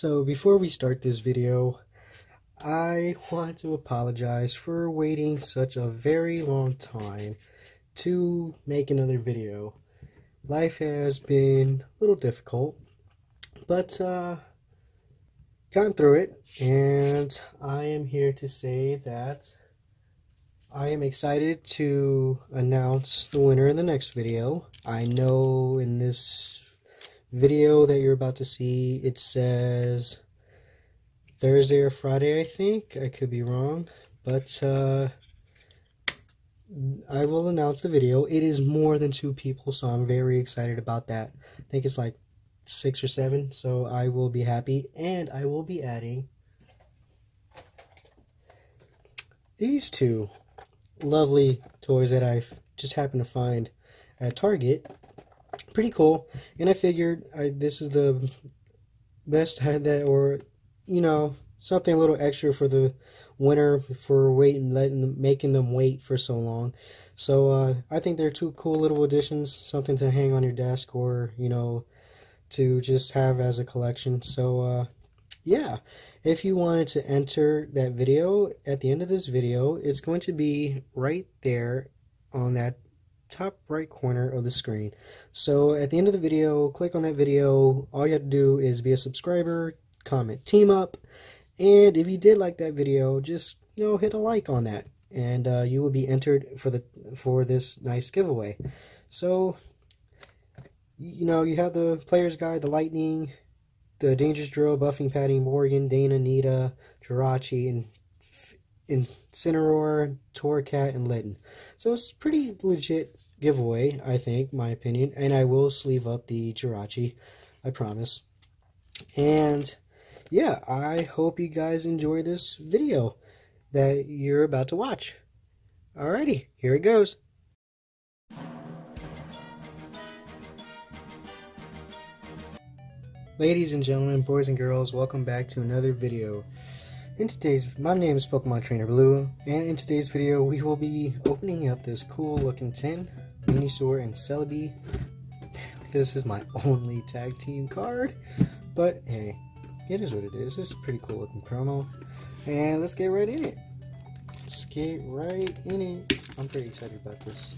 So before we start this video, I want to apologize for waiting such a very long time to make another video. Life has been a little difficult, but uh, gotten through it, and I am here to say that I am excited to announce the winner in the next video. I know in this video that you're about to see, it says Thursday or Friday, I think. I could be wrong. But uh, I will announce the video. It is more than two people, so I'm very excited about that. I think it's like six or seven, so I will be happy. And I will be adding these two lovely toys that I just happened to find at Target pretty cool. And I figured I, this is the best had that, or you know, something a little extra for the winter for waiting, letting making them wait for so long. So uh, I think they're two cool little additions, something to hang on your desk or you know, to just have as a collection. So uh, yeah, if you wanted to enter that video at the end of this video, it's going to be right there on that top right corner of the screen. So at the end of the video, click on that video. All you have to do is be a subscriber, comment team up, and if you did like that video, just you know hit a like on that, and uh, you will be entered for the for this nice giveaway. So you know you have the player's guide, the lightning, the dangerous drill, buffing Patty, Morgan, Dana, Nita, Jirachi, and Incineroar, Torracat, and Litten. So it's pretty legit giveaway, I think, my opinion. And I will sleeve up the Jirachi, I promise. And yeah, I hope you guys enjoy this video that you're about to watch. Alrighty, here it goes. Ladies and gentlemen, boys and girls, welcome back to another video. In today's, my name is Pokemon Trainer Blue, and in today's video we will be opening up this cool looking tin, Venusaur and Celebi. This is my only tag team card, but hey, it is what it is. This is a pretty cool looking promo, and let's get right in it. Let's get right in it. I'm pretty excited about this.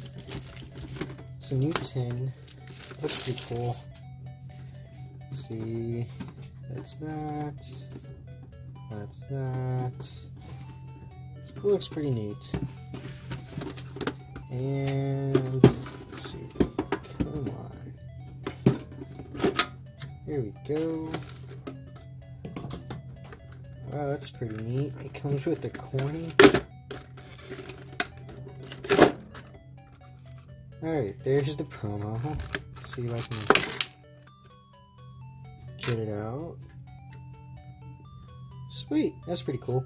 It's a new tin, looks pretty cool. Let's see, that's that. That's that. It looks pretty neat. And let's see. Come on. Here we go. Wow, that's pretty neat. It comes with the corny. Alright, there's the promo. Let's see if I can get it out. Sweet, that's pretty cool.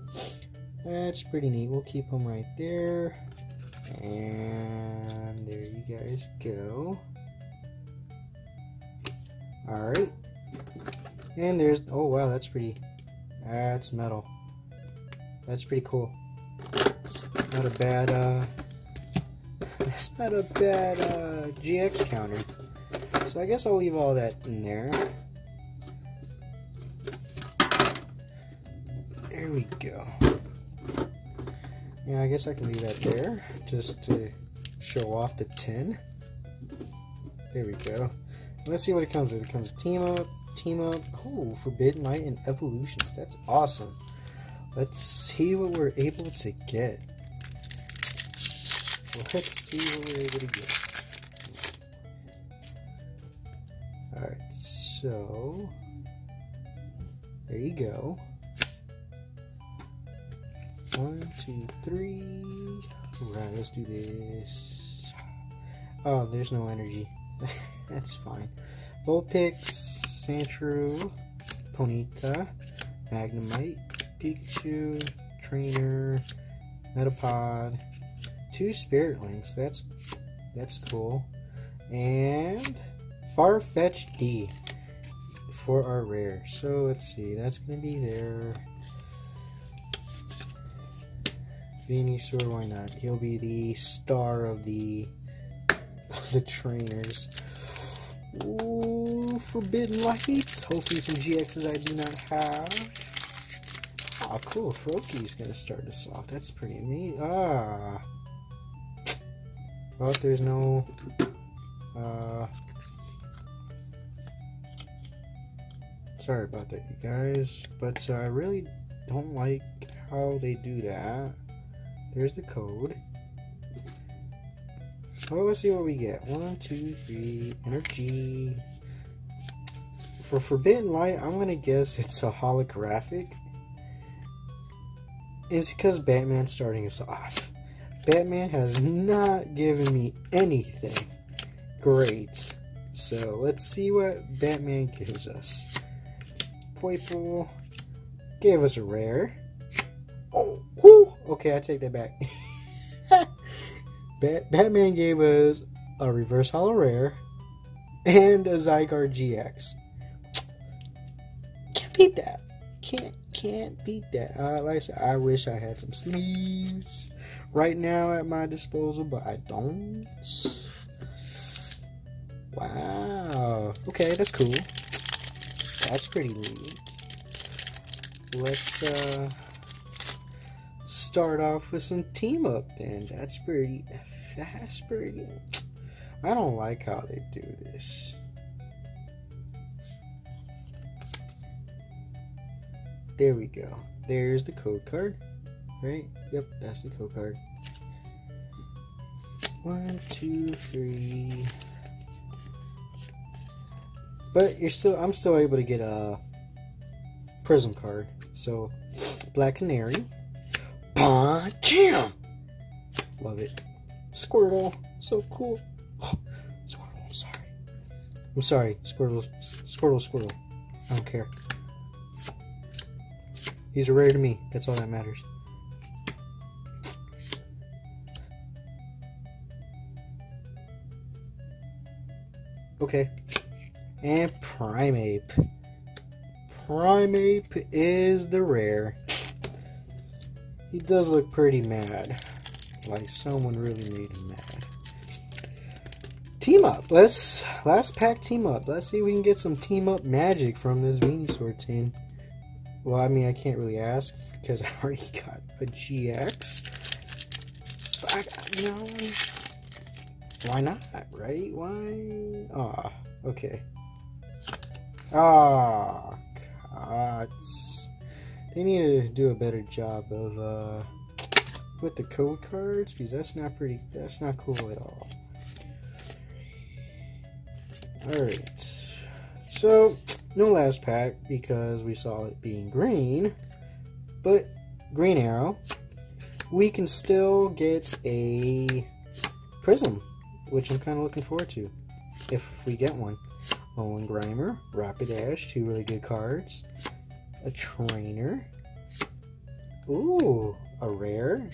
That's pretty neat. We'll keep them right there. And there you guys go. Alright. And there's, oh wow, that's pretty, that's metal. That's pretty cool. It's not a bad, uh, it's not a bad, uh, GX counter. So I guess I'll leave all that in there. We go. Yeah, I guess I can leave that there just to show off the tin. There we go. Let's see what it comes with. It comes with Team Up, Team Up, oh, Forbidden Light, and Evolutions. That's awesome. Let's see what we're able to get. Let's see what we're able to get. Alright, so there you go. One, two, three. Alright, let's do this. Oh, there's no energy. That's fine. Vulpix, Sandshrew, Ponyta, Magnemite, Pikachu, Trainer, Metapod, two Spirit Links. That's that's cool. And Farfetch'd for our rare. So let's see, that's gonna be there. Venusaur, why not? He'll be the star of the of the trainers. Ooh, Forbidden Lights. Hopefully some GXs I do not have. Oh, cool. Froakie's gonna start us off. That's pretty neat. Ah. Well, there's no... Uh... Sorry about that, you guys. But uh, I really don't like how they do that. There's the code. Well, let's see what we get. One, two, three, energy. For Forbidden Light, I'm gonna guess it's a holographic. It's because Batman's starting us off. Batman has not given me anything great. So let's see what Batman gives us. Poiple gave us a rare. Oh, whoo! Okay, I take that back. Bat Batman gave us a reverse holo rare and a Zygarde GX. Can't beat that. Can't can't beat that. Uh, like I said, I wish I had some sleeves right now at my disposal, but I don't. Wow. Okay, that's cool. That's pretty neat. Let's uh start off with some team up then. That's pretty that's pretty I don't like how they do this. There we go. There's the code card. Right? Yep, that's the code card. One, two, three. But you're still I'm still able to get a prism card. So Black Canary. Aw, jam! Love it. Squirtle. So cool. Squirtle, I'm sorry. I'm sorry. Squirtle, Squirtle, Squirtle. I don't care. These are rare to me. That's all that matters. Okay. And Primeape. Primeape is the rare. He does look pretty mad. Like someone really made him mad. Team up. Let's last pack team up. Let's see if we can get some team up magic from this Venusaur team. Well, I mean, I can't really ask because I already got a GX. But I, you know, why not? Right? Why? Ah, okay. Ah, oh, they need to do a better job of uh, with the code cards because that's not pretty. That's not cool at all. All right, so no last pack because we saw it being green, but green arrow. We can still get a prism, which I'm kind of looking forward to if we get one. Owen Grimer, Rapidash, two really good cards a trainer. Ooh, a rare.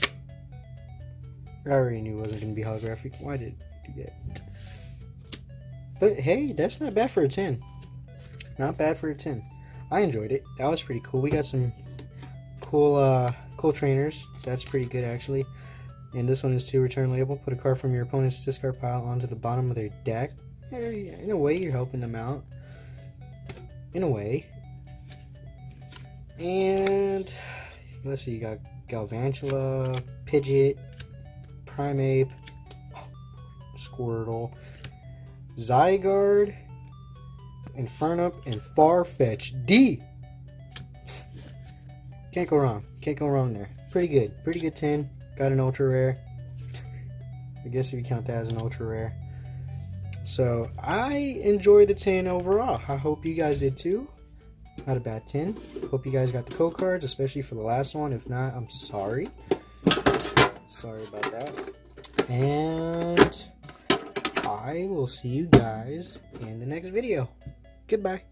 I already knew it wasn't going to be holographic. Why did I that? But hey, that's not bad for a 10. Not bad for a 10. I enjoyed it. That was pretty cool. We got some cool uh, cool trainers. That's pretty good actually. And this one is to return label. Put a card from your opponent's discard pile onto the bottom of their deck. In a way, you're helping them out. In a way. And let's see, you got Galvantula, Pidgeot, Primeape, Squirtle, Zygarde, Infernup, and Farfetch. D! Can't go wrong. Can't go wrong there. Pretty good. Pretty good 10. Got an ultra rare. I guess if you count that as an ultra rare. So I enjoy the 10 overall. I hope you guys did too. Not a bad 10. Hope you guys got the code cards, especially for the last one. If not, I'm sorry. Sorry about that. And I will see you guys in the next video. Goodbye.